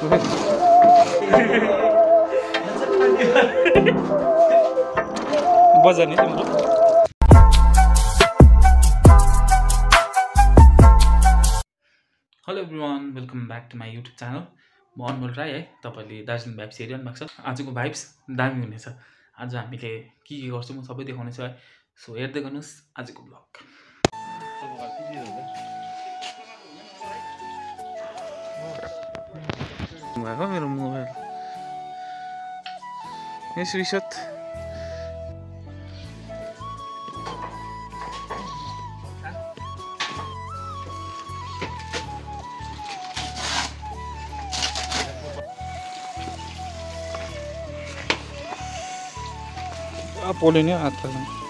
Hello everyone welcome back to my YouTube channel म अनमोल राई है तपाईँले दार्जिलिङ भाइब्स हेरिरहनु भएको छ। आजको भाइब्स दामी हुनेछ। आज हामीले के के गर्छौँ सबै देखाउनेछु है। सो हेर्दै गर्नुहोस् आजको ब्लग भएको मेरो मोबाइल यस रिसत पोले नि हात लाग्नु हामीले चाहिँ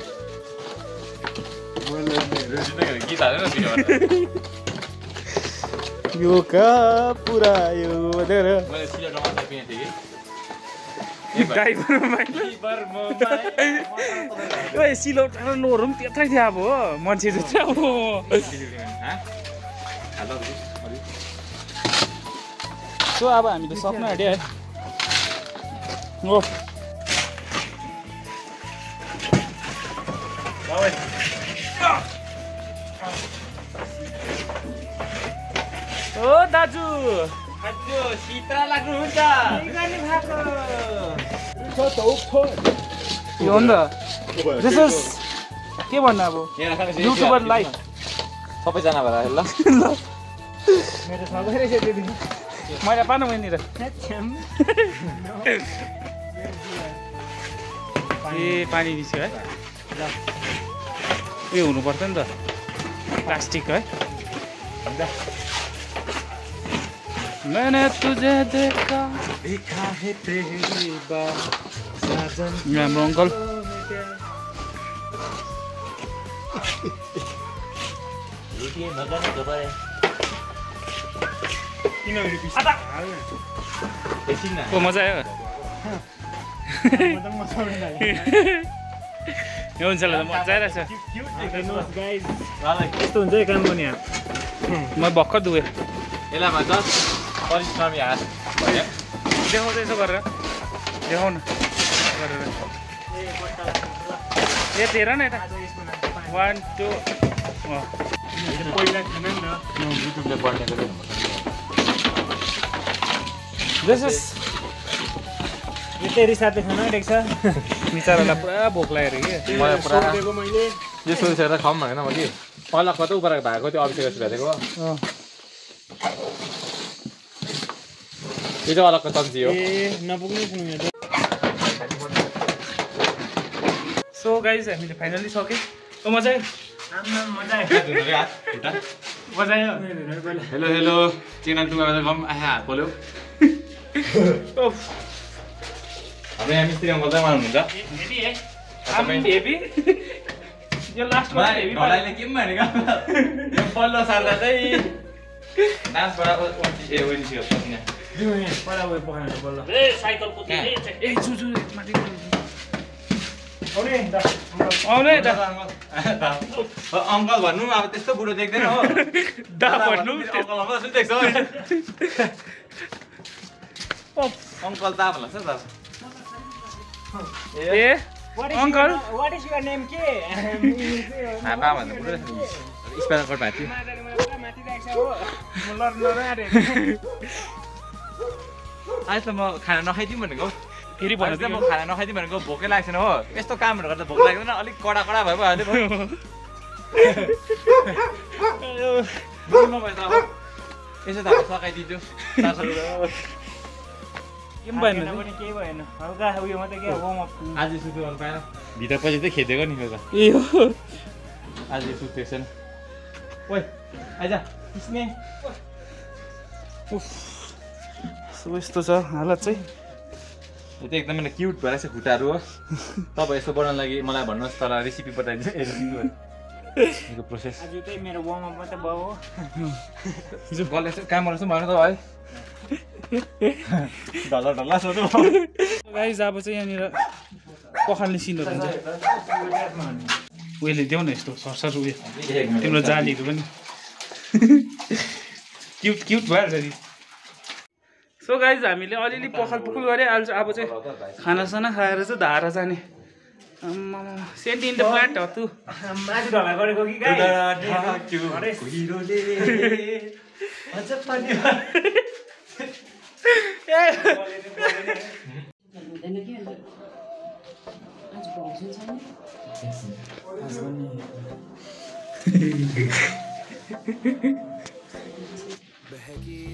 यो गीत हालेन भिडियो यो का पुरायो भनेर मैले सिलेट र लोहरू पनि त्यत्रै थियो अब हो। मान्छे। अब सो अब हामीले सक्नु आँट्यो है हो। ओ दाजु। यो हो नि त। दिस इज के भन्नु अब? युट्युबर लाइफ सबैजना भएर ल। मैले पान बहिनीर ए पानी निस्क्यो है। उयो हुनुपर्छ नि त। प्लास्टिक है। मैंने तुझे देखा। यहाँ हाम्रो अङ्कल को मजा आयो। ए, हुन्छ ल मजा आइरहेछ यस्तो हुन्छ है काम गर्ने म भर्खर दुएँ। यसलाई भन्छ परिश्रमी हात भयो देखाउँछ यसो गरेर देखाउ न गरेर ए तेर न यता वान टू युट्युबले पढ्नेको चाहिँ दिस इज यो तेरि साथी खाना आइरहेको छ बिचरालाई पुरा भोक लाग्यो अरे कि मलाई पुरा सोधेको मैले यो सोधेर खाऊँ भनेर म कि पहिला कतै उपर भएको त्यो अभिषेक भेटेको यो चाहिँ अलगको चम्ची हो सो गाइज हामीले फाइनली सक्यो मजा आयो हेलो हेलो टुङ्गा गम हात पोल्यो हाम्रो यहाँ मिस्त्री अङ्कल चाहिँ के पनि भनेको पल्लो सार्दा चाहिँ डान्सबाट पहिला उयो पखाल्नु बल्ल ए साइकल कुद्ने ए जु जु माथि आउने दा आउने दा अङ्कल भन्नु अब त्यस्तो बुढो देख्दैन हो दा भन्नु अङ्कल अङ्कल जस्तो देख्छ हो अङ्कल दा भन्नु ए uncle what is your name के बा भन्नु बुढो स्पेनर कट भएको थियो म खाना नखाइदिउँ भनेको फेरि आज त म खाना नखाइदिउँ भनेको भोकै लाग्छ हो। यस्तो कामहरू गर्दा भोक लाग्दैन अलिक कडा कडा भयो त अब यसो त सकाइदिन्छु आज सुत्नु पाएन। भित्र पछि चाहिँ खेदेको नि त। ए हो। आज सुत्एको छैन ओइ आइज उफ। सो यस्तो छ। हालत चाहिँ। यो त एकदमै क्युट भइरहेको छ खुट्टाहरू हो। तपाईँ यसो बनाउनु लागि मलाई भन्नुहोस् तल रेसिपी रेसिपीको प्रोसेस चाहिँ मेरो वार्मअप मात्रै भयो हिजो गल काम भन त है ढल्ला ढल्ला सोध्नु गाइज अब चाहिँ यहाँनिर पखाल्ने सिनहरू हुन्छ। उयोले देऊ न यस्तो सरसर उयो। तिम्रो जालीहरू पनि। क्युट क्युट भइहाल्छ नि। सो गाइज हामीले अलिअलि पखाल पुखुल गरिहाल्छ अब चाहिँ खानासाना खाएर चाहिँ धारा जाने। सेन्ट इन द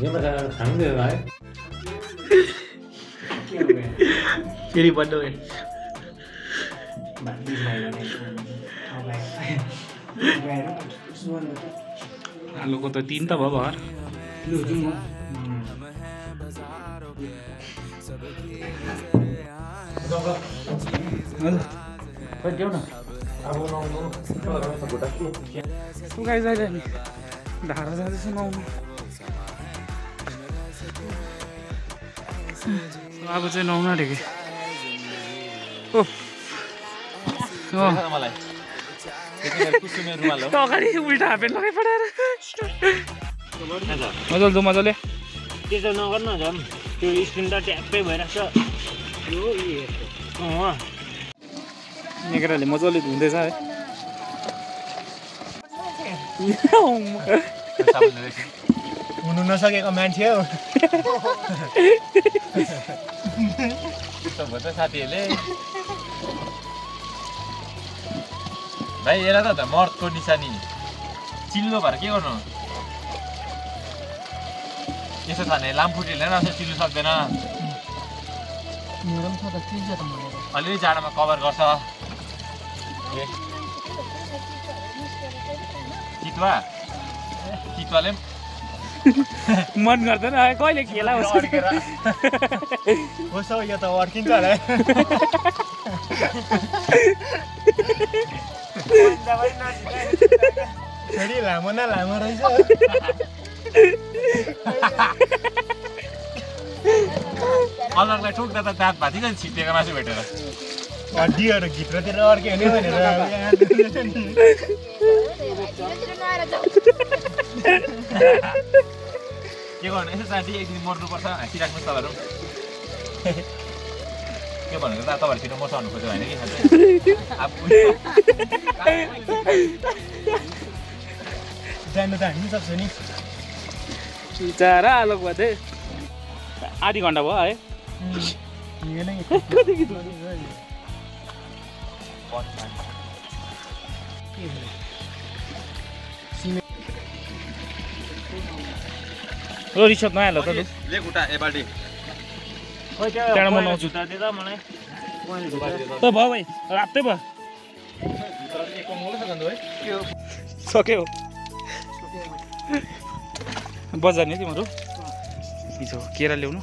प्लान्ट हो तु माथि ढला गरेको कि गाई हुँदैन कि अन्त आज भाउजू छ नि सत ह्याप्पी बर्थडे मजा लाग्यो त लाग्यो फेरि बर्थडे आलुको त तिन त भयो भर गाई जाइले हामी धारा जाँदैछौँ नुहाउनु अब चाहिँ नुहाउनु ओ मलाई कुसुमे रुमाल हो अगाडि उल्टा हाफेन लगाइ पठाएर। मजाले दु मजाले। त्यसो नगर्नु झन्। त्यो स्क्रिन त ट्याप्पै भइरहेको छ मजाले धुँदैछ है। हुनु नसकेको मान्छे हो त्यस्तो भन्छ साथीहरूले भाइ यसलाई त मर्दको निशानी चिल्लो भएर के गर्नु यसो छ भने लामखुट्टेले नै असो चिल्नु सक्दैन अलिअलि जाडोमा कभर गर्छ चितुवा चितुवाले पनि मन गर्दैन। कहिले खेला होस्? होस् हौ यो त अड्किन्छ होला छोरी लामो न लामो रहेछ। अलगलाई ठोक्दा त दाँत भाँचिन्छ नि छिटेको मासु भेटेर। हड्डीहरू भित्रतिर अड्क्यो भने भनेर के गर्नु यसो साथी एक दिन मर्नुपर्छ हाँसिराख्नुहोस् तपाईँहरू के भनेको त तपाईँहरू छिटो मर्छ भन्नु खोज्यो होइन कि जानु त हामी सक्छौँ नि बिचरा आलोक चाहिँ आधी घन्टा भयो है यो त लु। त्यहाँबाट म। त भयो भाइ रातै भयो। सक्यो बजार नि तिमीहरू हिजो केरा ल्याउनु।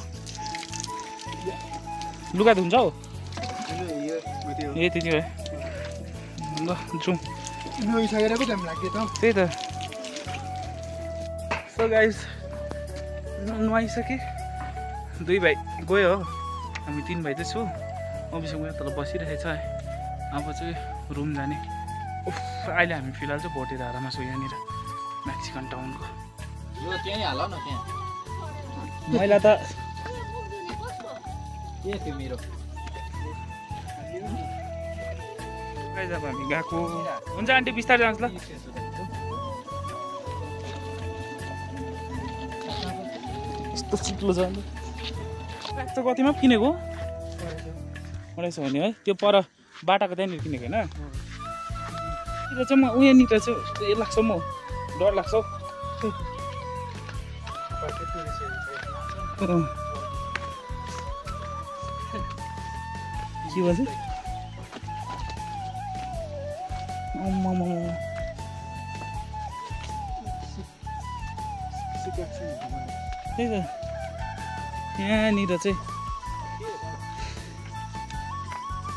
लुगा धुन्छ हौ। ए त्यति भयो ल जाउँ। त्यही त। सो गाइस नुहाइसकेँ दुई भाइ गयो। हो हामी तिन भाइ चाहिँ छु। अभिसँग तल बसिरहेछ। है अब चाहिँ रुम जाने। उफ, अहिले हामी फिलहाल चाहिँ भोटे धारामा छौँ यहाँनिर मेक्सिकन टाउनको। यो त्यहीँ हाल न त्यहाँ? मैला त। के थियो मेरो? अब हामी गएको। हुन्छ आन्टी बिस्तारै जान्छ ल। यस्तो चिप्लो छ अन्त कतिमा किनेको? अढाई सौ भने है त्यो पर बाटाको त्यहाँनिर किनेको होइन? यता चाहिँ म उयोनिर चाहिँ ए लाग्छ म डर लाग्छ हौ। के भन्छ। त्यही त। यहाँनिर चाहिँ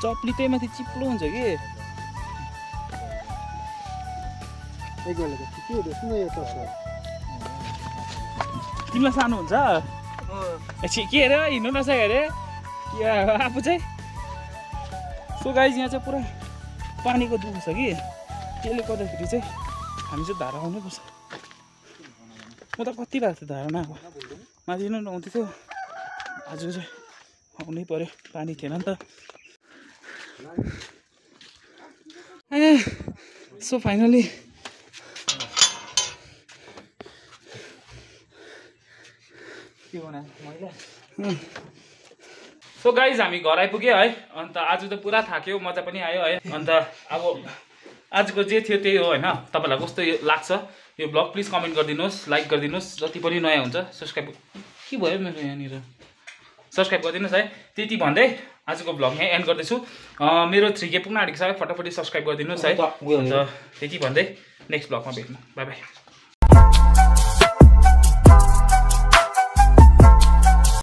चप्ली त्यही माथि चिप्लो हुन्छ कि? तिमीलाई सानो हुन्छ? के अरे? हिँड्नु नसक्यो अरे। आफू चाहिँ? सो गाइज यहाँ चाहिँ पुरा पानीको दुःख छ कि? त्यसले गर्दाखेरि चाहिँ हामी चाहिँ धारा आउनै पर्छ म त कति भएको थियो धारा नआएको। माथि नै आउँदै थियो आज चाहिँ आउनै पऱ्यो पानी थिएन नि त। ए सो फाइनली के भन? मैला? सो गाइज हामी घर आइपुग्यो है। अन्त आज त पुरा थाक्यो मजा पनि आयो है। अन्त अब आजको जे थियो त्यही हो होइन? तपाईँलाई कस्तो यो लाग्छ? यो ब्लग प्लिज कमेन्ट गरिदिनुहोस् लाइक गरिदिनुहोस्। जति पनि नयाँ हुन्छ सब्सक्राइब के भयो मेरो यहाँनिर? सब्सक्राइब गरिदिनुहोस् है। त्यति भन्दै आजको ब्लग यहीँ एन्ड गर्दैछु। मेरो थ्री के पुग्न आँटेको छ। फटाफटी सब्सक्राइब गरिदिनुहोस् है। अन्त त्यति भन्दै नेक्स्ट ब्लगमा भेट्नु। By by